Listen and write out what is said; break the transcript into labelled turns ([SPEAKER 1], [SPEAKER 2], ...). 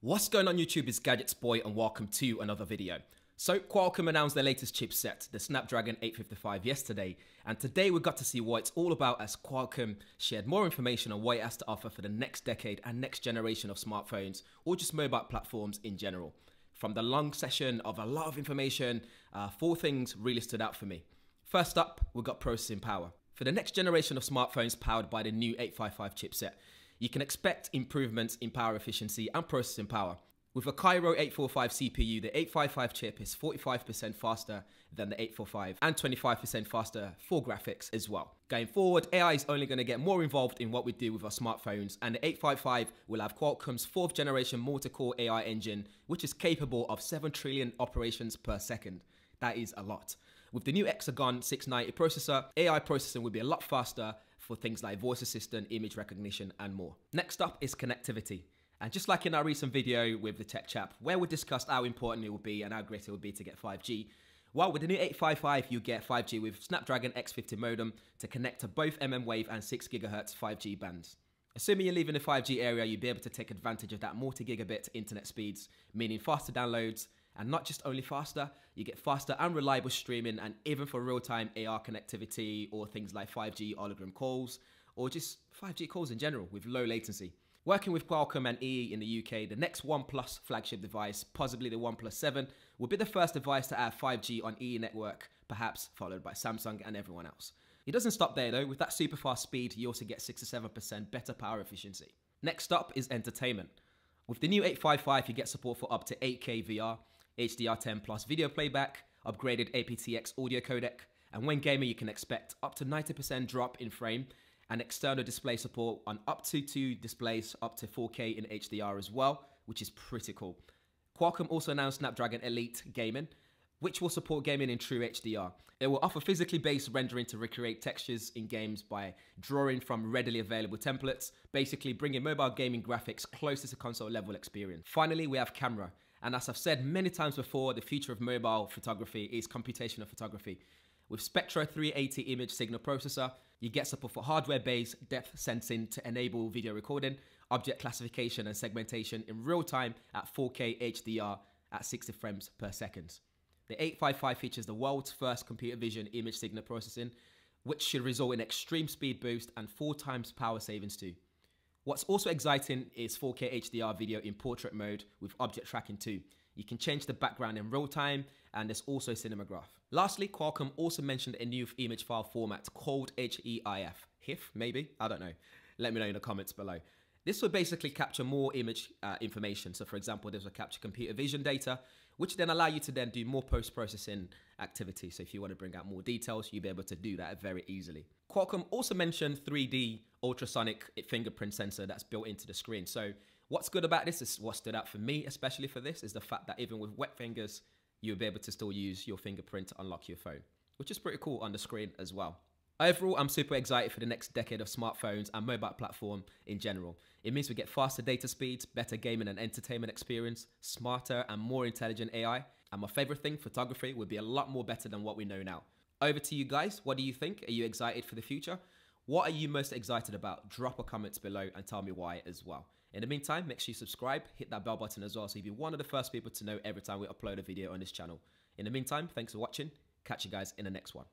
[SPEAKER 1] What's going on YouTube is Gadgets Boy and welcome to another video. So Qualcomm announced their latest chipset, the Snapdragon 855 yesterday, and today we got to see what it's all about as Qualcomm shared more information on what it has to offer for the next decade and next generation of smartphones or just mobile platforms in general. From the long session of a lot of information, uh, four things really stood out for me. First up, we got processing power. For the next generation of smartphones powered by the new 855 chipset, you can expect improvements in power efficiency and processing power. With a Kryo 845 CPU, the 855 chip is 45% faster than the 845 and 25% faster for graphics as well. Going forward, AI is only going to get more involved in what we do with our smartphones, and the 855 will have Qualcomm's fourth generation multi-core AI engine, which is capable of 7 trillion operations per second. That is a lot. With the new Hexagon 690 processor, AI processing will be a lot faster for things like voice assistant, image recognition, and more. Next up is connectivity. And just like in our recent video with the Tech Chap, where we discussed how important it will be and how great it will be to get 5G, well, with the new 855, you get 5G with Snapdragon X50 modem to connect to both mmWave and 6GHz 5G bands. Assuming you live in the 5G area, you'll be able to take advantage of that multi-gigabit internet speeds, meaning faster downloads, and not just only faster, you get faster and reliable streaming and even for real-time AR connectivity or things like 5G hologram calls or just 5G calls in general with low latency. Working with Qualcomm and EE in the UK, the next OnePlus flagship device, possibly the OnePlus 7, will be the first device to add 5G on EE network, perhaps followed by Samsung and everyone else. It doesn't stop there though, with that super fast speed, you also get 6 to 7% better power efficiency. Next up is entertainment. With the new 855, you get support for up to 8K VR, HDR10 plus video playback, upgraded aptX audio codec, and when gaming you can expect up to 90% drop in frame and external display support on up to two displays up to 4K in HDR as well, which is pretty cool. Qualcomm also announced Snapdragon Elite Gaming, which will support gaming in true HDR. It will offer physically based rendering to recreate textures in games by drawing from readily available templates, basically bringing mobile gaming graphics closer to console level experience. Finally, we have camera. And as I've said many times before, the future of mobile photography is computational photography. With Spectra 380 image signal processor, you get support for hardware-based depth sensing to enable video recording, object classification and segmentation in real time at 4K HDR at 60 frames per second. The 855 features the world's first computer vision image signal processing, which should result in extreme speed boost and four times power savings too. What's also exciting is 4K HDR video in portrait mode with object tracking too. You can change the background in real time and there's also cinemagraph. Lastly, Qualcomm also mentioned a new image file format called HEIF. HIF, maybe? I don't know. Let me know in the comments below. This will basically capture more image uh, information. So for example, this will capture computer vision data, which then allow you to then do more post-processing activity. So if you want to bring out more details, you'll be able to do that very easily. Qualcomm also mentioned 3D ultrasonic fingerprint sensor that's built into the screen. So what's good about this is what stood out for me, especially for this, is the fact that even with wet fingers, you'll be able to still use your fingerprint to unlock your phone, which is pretty cool on the screen as well. Overall, I'm super excited for the next decade of smartphones and mobile platform in general. It means we get faster data speeds, better gaming and entertainment experience, smarter and more intelligent AI, and my favorite thing, photography, will be a lot more better than what we know now. Over to you guys, what do you think? Are you excited for the future? What are you most excited about? Drop a comment below and tell me why as well. In the meantime, make sure you subscribe, hit that bell button as well so you'll be one of the first people to know every time we upload a video on this channel. In the meantime, thanks for watching. Catch you guys in the next one.